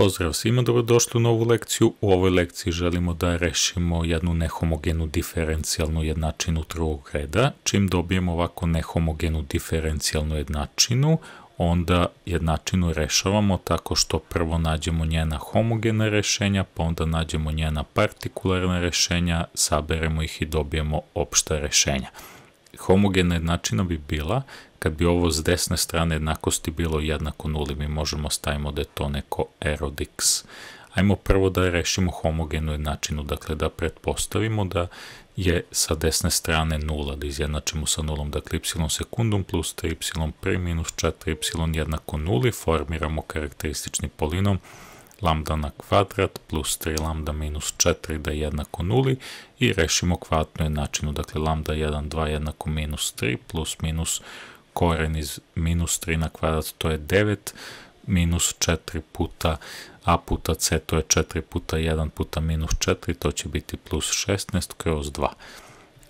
Pozdrav svima, dobrodošli u novu lekciju. U ovoj lekciji želimo da rešimo jednu nehomogenu diferencijalnu jednačinu drugog reda. Čim dobijemo ovako nehomogenu diferencijalnu jednačinu, onda jednačinu rešavamo tako što prvo nađemo njena homogena rešenja, pa onda nađemo njena partikularna rešenja, saberemo ih i dobijemo opšta rešenja. Homogena jednačina bi bila kad bi ovo s desne strane jednakosti bilo jednako nuli, mi možemo stavimo da je to neko erod x. Ajmo prvo da rešimo homogenu jednačinu, dakle da pretpostavimo da je sa desne strane nula, da izjednačimo sa nulom, dakle y sekundum plus 3y pri minus 4y jednako nuli, formiramo karakteristični polinom lambda na kvadrat plus 3 lambda minus 4 da je jednako nuli i rešimo kvadratnu jednačinu, dakle lambda 1, 2 jednako minus 3 plus minus koren iz minus 3 na kvadrat, to je 9, minus 4 puta a puta c, to je 4 puta 1 puta minus 4, to će biti plus 16 kroz 2.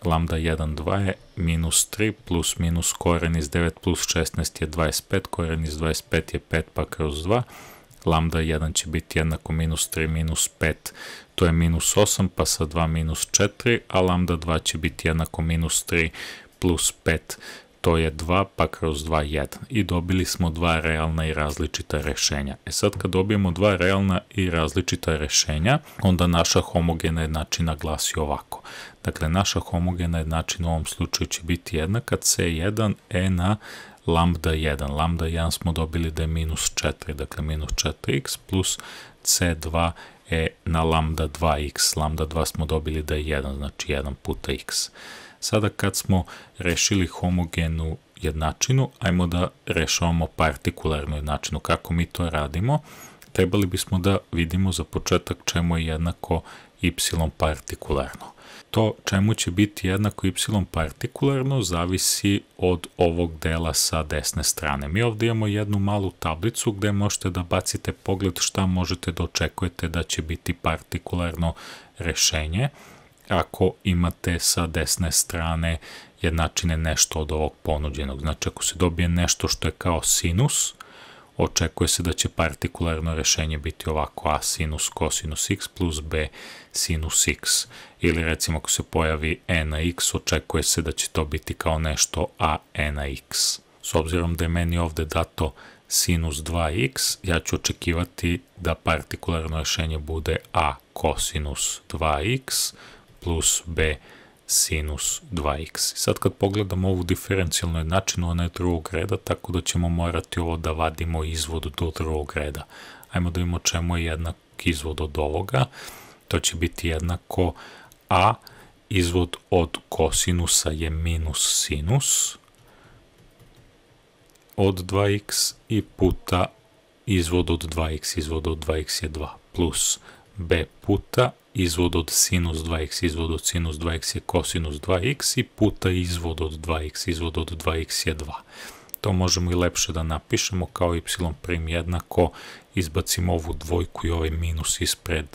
Lambda 1, 2 je minus 3 plus minus koren iz 9 plus 16 je 25, koren iz 25 je 5 pa kroz 2. Lambda 1 će biti jednako minus 3 minus 5, to je minus 8 pa sa 2 minus 4, a lambda 2 će biti jednako minus 3 plus 5, to je 2 pa kroz 2 1 i dobili smo dva realna i različita rešenja. E sad kad dobijemo dva realna i različita rešenja, onda naša homogena jednačina glasi ovako. Dakle, naša homogena jednačina u ovom slučaju će biti jednaka C1 e na lambda 1. Lambda 1 smo dobili da je minus 4, dakle minus 4x plus C2 e na lambda 2x. Lambda 2 smo dobili da je 1, znači 1 puta x. Sada kad smo rešili homogenu jednačinu, ajmo da rešavamo partikularnu jednačinu. Kako mi to radimo? Trebali bismo da vidimo za početak čemu je jednako y partikularno. To čemu će biti jednako y partikularno zavisi od ovog dela sa desne strane. Mi ovde imamo jednu malu tablicu gde možete da bacite pogled šta možete da očekujete da će biti partikularno rešenje ako imate sa desne strane jednačine nešto od ovog ponuđenog. Znači, ako se dobije nešto što je kao sinus, očekuje se da će partikularno rešenje biti ovako a sinus kosinus x plus b sinus x. Ili recimo ako se pojavi e na x, očekuje se da će to biti kao nešto a e na x. S obzirom da je meni ovde dato sinus 2x, ja ću očekivati da partikularno rešenje bude a kosinus 2x plus b sinus 2x. Sad kad pogledamo ovu diferencijalnu jednačinu, ona je drugog reda, tako da ćemo morati ovo da vadimo izvod do drugog reda. Ajmo da vidimo čemu je jednak izvod od ovoga. To će biti jednako a izvod od kosinusa je minus sinus od 2x i puta izvod od 2x, izvod od 2x je 2, plus b puta izvod od sinus 2x, izvod od sinus 2x je kosinus 2x i puta izvod od 2x, izvod od 2x je 2. To možemo i lepše da napišemo kao y prim jednako, izbacimo ovu dvojku i ovaj minus ispred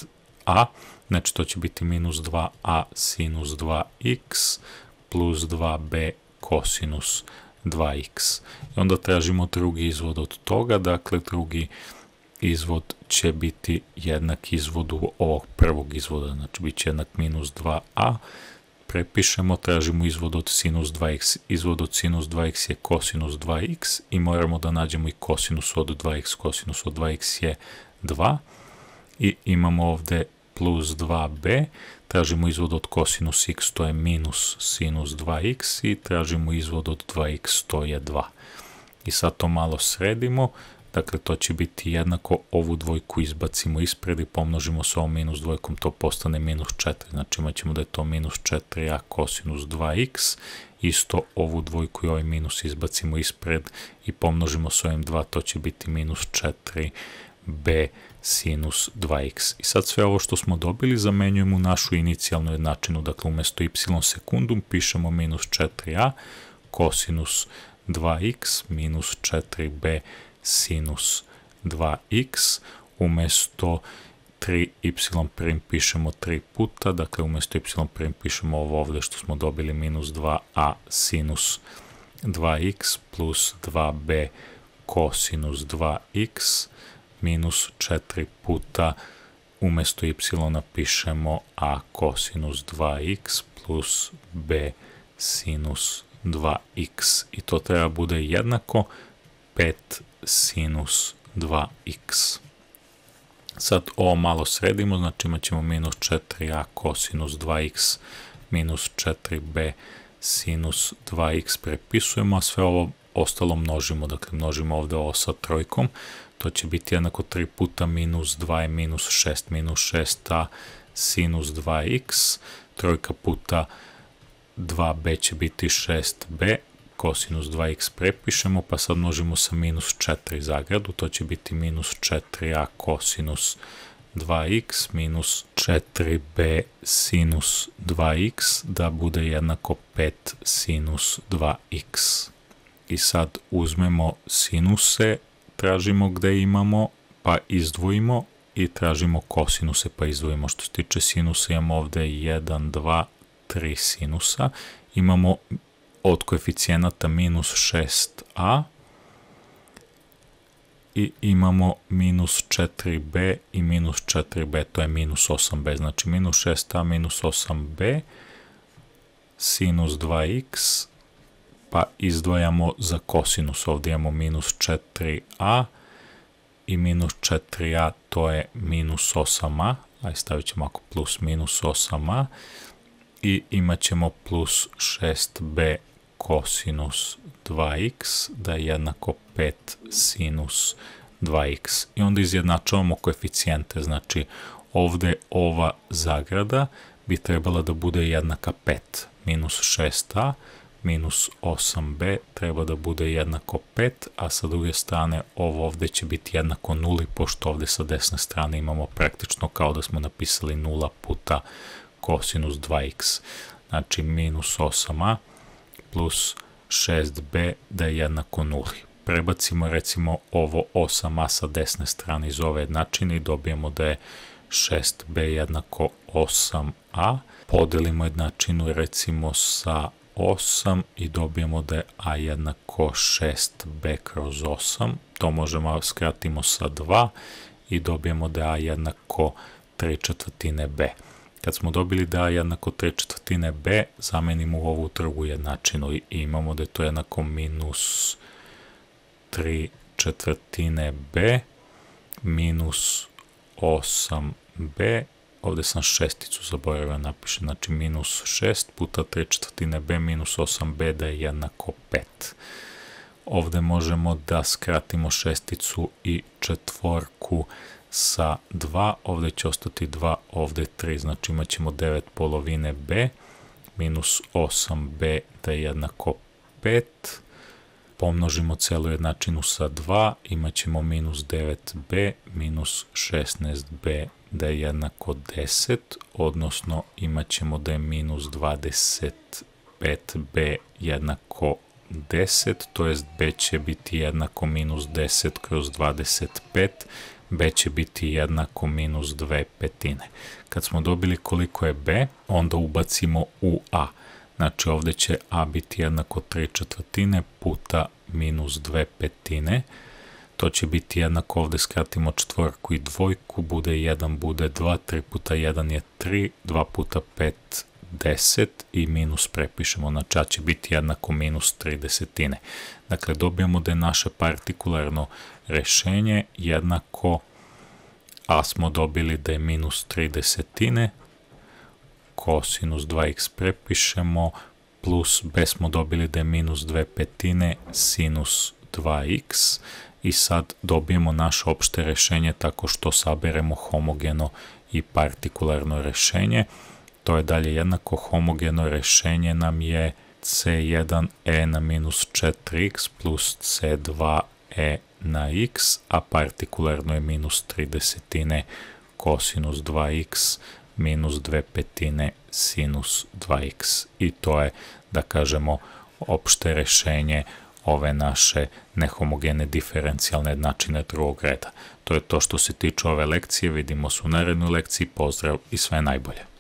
a, znači to će biti minus 2a sinus 2x plus 2b kosinus 2x. I onda tražimo drugi izvod od toga, dakle drugi izvod izvod će biti jednak izvodu ovog prvog izvoda, znači bit će jednak minus 2a, prepišemo, tražimo izvod od sinus 2x, izvod od sinus 2x je kosinus 2x i moramo da nađemo i kosinus od 2x, kosinus od 2x je 2 i imamo ovde plus 2b, tražimo izvod od kosinus x, to je minus sinus 2x i tražimo izvod od 2x, to je 2. I sad to malo sredimo, Dakle, to će biti jednako, ovu dvojku izbacimo ispred i pomnožimo sa ovom minus dvojkom, to postane minus 4. Znači, imat ćemo da je to minus 4a kosinus 2x, isto ovu dvojku i ovaj minus izbacimo ispred i pomnožimo sa ovim 2, to će biti minus 4b sinus 2x. I sad sve ovo što smo dobili zamenjujemo u našu inicijalnu jednačinu, dakle umesto y sekundum pišemo minus 4a kosinus 2x minus 4b sinus 2x, umesto 3y prim pišemo 3 puta, dakle umesto y prim pišemo ovo ovde što smo dobili minus 2a sinus 2x plus 2b kosinus 2x, minus 4 puta umesto y napišemo a kosinus 2x plus b sinus 2x i to treba bude jednako 5 sinus 2x. Sad ovo malo sredimo, znači imat ćemo minus 4a kosinus 2x minus 4b sinus 2x prepisujemo, a sve ovo ostalo množimo, dakle množimo ovde ovo sa trojkom, to će biti jednako 3 puta minus 2 je minus 6, minus 6a sinus 2x, trojka puta 2b će biti 6b, kosinus 2x prepišemo, pa sad množimo sa minus 4 zagradu, to će biti minus 4a kosinus 2x minus 4b sinus 2x da bude jednako 5 sinus 2x. I sad uzmemo sinuse, tražimo gde imamo, pa izdvojimo i tražimo kosinuse pa izdvojimo. Što se tiče sinusa imamo ovde 1, 2, 3 sinusa. Imamo od koeficijenata minus 6a i imamo minus 4b i minus 4b, to je minus 8b, znači minus 6a minus 8b sinus 2x pa izdvajamo za kosinus, ovdje imamo minus 4a i minus 4a, to je minus 8a, aj stavit ćemo ako plus minus 8a i imat ćemo plus 6b kosinus 2x da je jednako 5 sinus 2x. I onda izjednačavamo koeficijente, znači ovde ova zagrada bi trebala da bude jednaka 5 minus 6a minus 8b treba da bude jednako 5, a sa druge strane ovo ovde će biti jednako 0, pošto ovde sa desne strane imamo praktično kao da smo napisali 0 puta kosinus 2x. Znači minus 8a plus 6b da je jednako 0. Prebacimo recimo ovo 8a sa desne strane iz ove jednačine i dobijemo da je 6b jednako 8a. Podelimo jednačinu recimo sa 8 i dobijemo da je a jednako 6b kroz 8. To možemo skratimo sa 2 i dobijemo da je a jednako 3 četvrtine b. Kad smo dobili da je jednako 3 četvrtine b, zamenimo u ovu drugu jednačinu i imamo da je to jednako minus 3 četvrtine b minus 8b ovde sam šesticu zaboravio napišem, znači minus 6 puta 3 četvrtine b minus 8b da je jednako 5. Ovde možemo da skratimo šesticu i četvorku sa 2, ovde će ostati 2, ovde 3, znači imat ćemo 9 polovine b, minus 8b da je jednako 5, pomnožimo celu jednačinu sa 2, imat ćemo minus 9b, minus 16b da je jednako 10, odnosno imat ćemo da je minus 25b jednako 10, to jest b će biti jednako minus 10 kroz 25, b će biti jednako minus 2 petine. Kad smo dobili koliko je b, onda ubacimo u a. Znači ovde će a biti jednako 3 četvrtine puta minus 2 petine. To će biti jednako, ovde skratimo četvorku i dvojku, bude 1, bude 2, 3 puta 1 je 3, 2 puta 5 10 i minus prepišemo, znači a će biti jednako minus 3 desetine. Dakle, dobijamo da je naše partikularno rešenje jednako a smo dobili da je minus 3 desetine, kosinus 2x prepišemo, plus b smo dobili da je minus 2 petine, sinus 2x i sad dobijemo naše opšte rešenje tako što saberemo homogeno i partikularno rešenje. To je dalje jednako homogeno rešenje nam je c1e na minus 4x plus c2e na x, a partikularno je minus 3 desetine kosinus 2x minus 2 petine sinus 2x. I to je, da kažemo, opšte rešenje ove naše nehomogene diferencijalne jednačine drugog reda. To je to što se tiče ove lekcije, vidimo se u narednoj lekciji, pozdrav i sve najbolje.